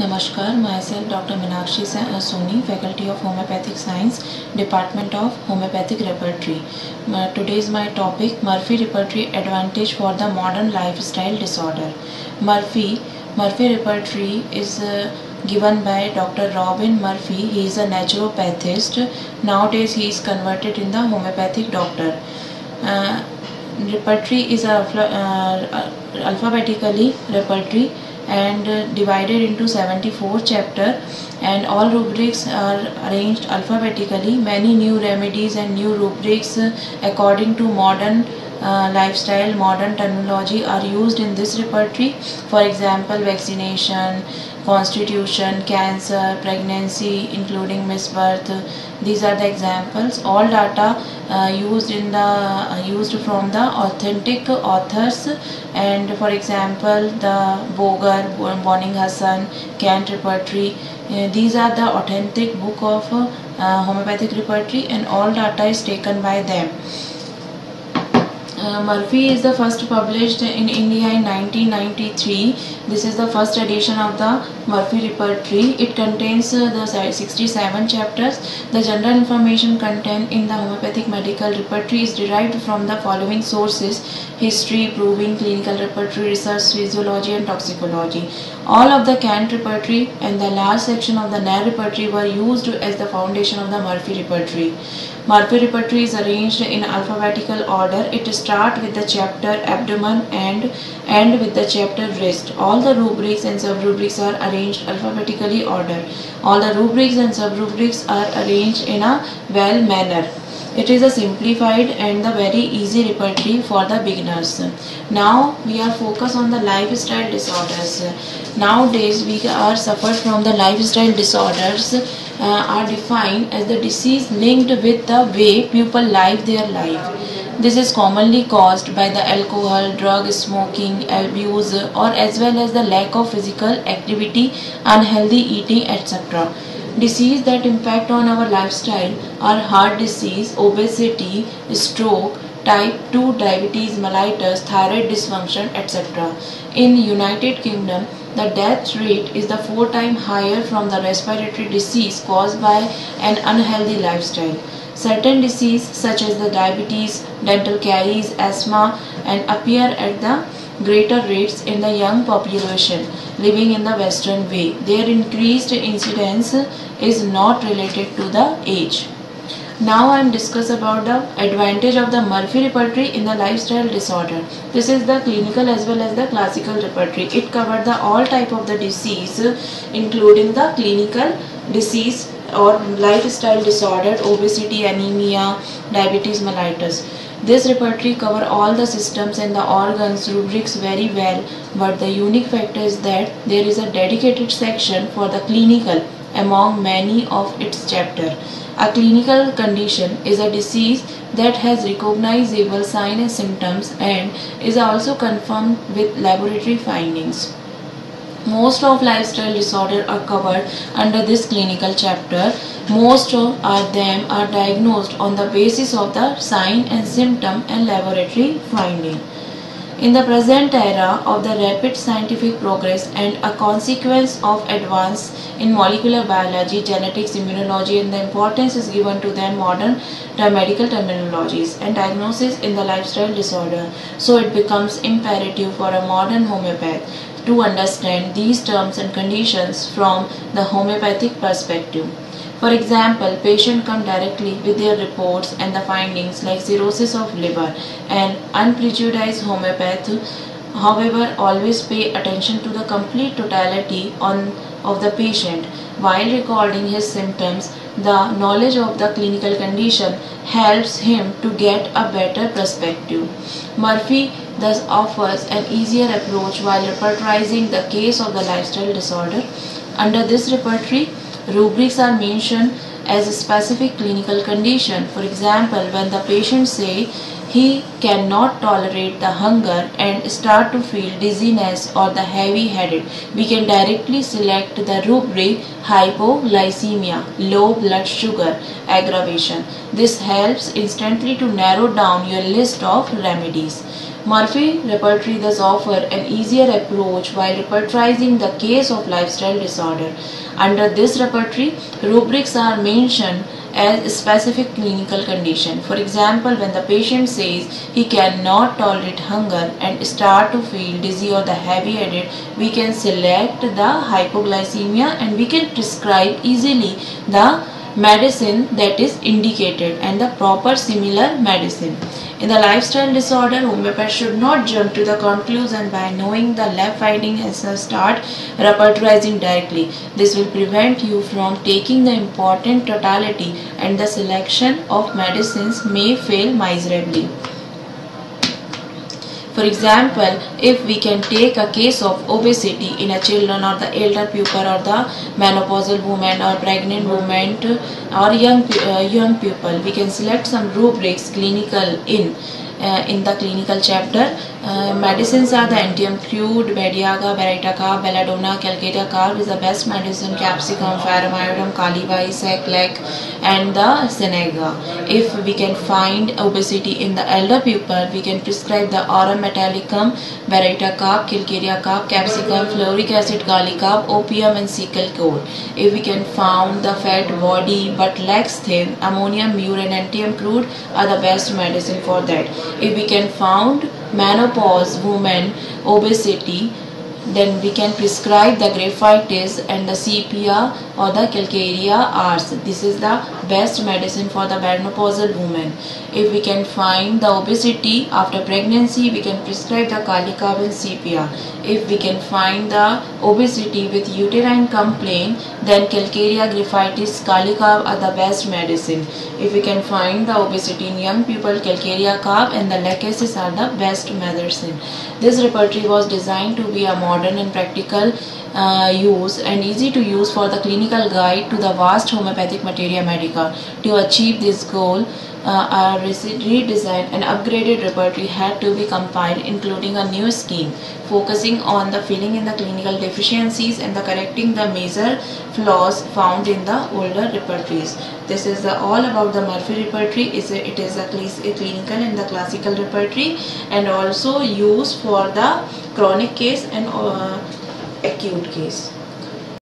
नमस्कार, मैं self doctor Meenakshi Soni, faculty of homoeopathic science, department of homoeopathic repertory. Today is my topic, Murphy repertory advantage for the modern lifestyle disorder. Murphy Murphy repertory is given by doctor Robin Murphy, he is a naturopathist nowadays he is converted in the homoeopathic doctor. Repertory is alphabetically repertory and uh, divided into 74 chapter and all rubrics are arranged alphabetically. Many new remedies and new rubrics uh, according to modern uh, lifestyle modern terminology are used in this repertory. For example vaccination constitution cancer pregnancy including misbirth these are the examples. All data uh, used in the uh, used from the authentic authors. And for example the Boger Boning Hassan Kent repertory. Uh, these are the authentic book of uh, homeopathic repertory and all data is taken by them uh, Murphy is the first published in India in 1993. This is the first edition of the Murphy Repertory. It contains uh, the 67 chapters. The general information contained in the homeopathic medical repertory is derived from the following sources history, proving, clinical repertory, research, physiology, and toxicology. All of the Kent repertory and the large section of the Knerr repertory were used as the foundation of the Murphy repertory. Murphy repertory is arranged in alphabetical order. It starts with the chapter abdomen and end with the chapter wrist. All the rubrics and sub-rubrics are arranged alphabetically order. All the rubrics and sub-rubrics are arranged in a well manner. It is a simplified and the very easy repertory for the beginners. Now we are focused on the lifestyle disorders. Nowadays we are suffered from the lifestyle disorders uh, are defined as the disease linked with the way people live their life. This is commonly caused by the alcohol, drug, smoking, abuse, or as well as the lack of physical activity, unhealthy eating, etc. Disease that impact on our lifestyle are heart disease, obesity, stroke, type 2 diabetes mellitus, thyroid dysfunction, etc. In United Kingdom, the death rate is the four times higher from the respiratory disease caused by an unhealthy lifestyle. Certain diseases such as the diabetes, dental caries, asthma and appear at the greater rates in the young population living in the western way. Their increased incidence is not related to the age. Now I am discuss about the advantage of the Murphy repertory in the lifestyle disorder. This is the clinical as well as the classical repertory. It covered the all type of the disease including the clinical disease or lifestyle disorder, obesity, anemia, diabetes mellitus. This repertory cover all the systems and the organs rubrics very well but the unique factor is that there is a dedicated section for the clinical among many of its chapter. A clinical condition is a disease that has recognizable signs and symptoms and is also confirmed with laboratory findings. Most of lifestyle disorder are covered under this clinical chapter. Most of them are diagnosed on the basis of the sign and symptom and laboratory finding. In the present era of the rapid scientific progress and a consequence of advance in molecular biology, genetics, immunology and the importance is given to their modern medical terminologies and diagnosis in the lifestyle disorder. So it becomes imperative for a modern homeopath to understand these terms and conditions from the homeopathic perspective. For example, patient come directly with their reports and the findings like cirrhosis of liver and unprejudiced homeopath. However always pay attention to the complete totality on of the patient. While recording his symptoms the knowledge of the clinical condition helps him to get a better perspective. Murphy thus offers an easier approach while repertorizing the case of the lifestyle disorder under this repertory Rubrics are mentioned as a specific clinical condition. For example, when the patient say he cannot tolerate the hunger and start to feel dizziness or the heavy headed, we can directly select the rubric hypoglycemia, low blood sugar aggravation. This helps instantly to narrow down your list of remedies. Murphy repertory thus offer an easier approach while repertorizing the case of lifestyle disorder. Under this repertory, rubrics are mentioned as specific clinical condition. For example, when the patient says he cannot tolerate hunger and start to feel dizzy or the heavy-headed, we can select the hypoglycemia and we can prescribe easily the medicine that is indicated and the proper similar medicine. In the lifestyle disorder, homeopath should not jump to the conclusion by knowing the left finding and start repertorizing directly. This will prevent you from taking the important totality and the selection of medicines may fail miserably. For example, if we can take a case of obesity in a children or the elder pupil or the menopausal woman or pregnant woman or young uh, young people, we can select some rubrics clinical in uh, in the clinical chapter. Uh, medicines are the Antium crude, Badiaga, Berytica, Belladonna, Calcarea carb is the best medicine, capsicum, Pharamycin, Kalibai, Seclec and the Senega. If we can find obesity in the elder people, we can prescribe the Aurum metallicum, Berytica carb, Calcarea carb, capsicum, fluoric acid, carb, opium and sickle core. If we can find the fat body but lacks thin, ammonium, mure and Antium crude are the best medicine for that if we can found menopause women obesity then we can prescribe the graphites and the sepia or the calcarea ars. This is the best medicine for the menopausal woman. If we can find the obesity after pregnancy, we can prescribe the Kalicarb and sepia. If we can find the obesity with uterine complaint, then calcarea, graphites, Kalicarb are the best medicine. If we can find the obesity in young people, calcarea carb and the lachesis are the best medicine. This repertory was designed to be a modern and practical uh, use and easy to use for the clinical guide to the vast homeopathic materia medica. To achieve this goal, uh, a redesigned and upgraded repertory had to be compiled including a new scheme focusing on the filling in the clinical deficiencies and the correcting the major flaws found in the older repertories. This is all about the Murphy repertory. Is it is a, a clinical and the classical repertory and also used for the chronic case and uh, acute case.